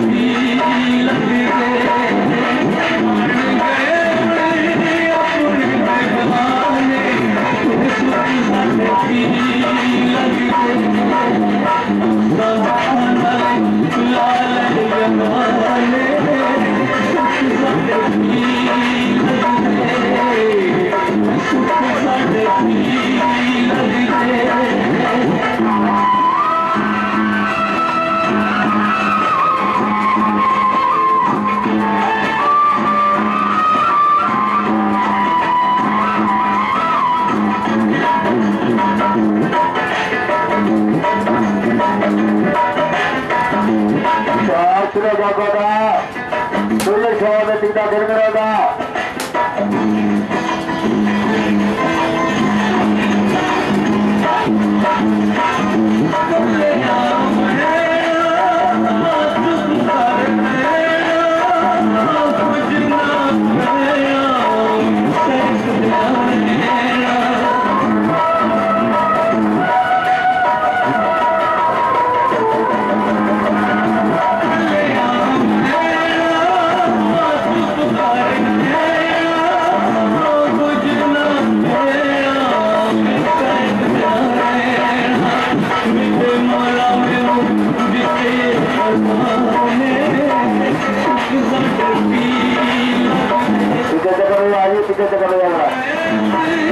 mí. Bergerak. Tiga jaga tiga jam tiga jam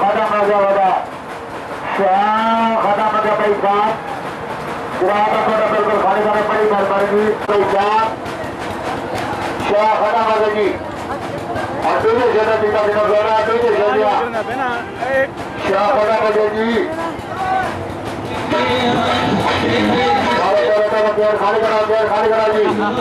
khadam raja wada. Syah khadam raja paikat. Kurata pada berkor khani khani pari bar bargi paikat. Syah khadam raja ji. Aduh je jana tingka tingka zona aduh je jana. Syah khadam raja ji. Kalau kalau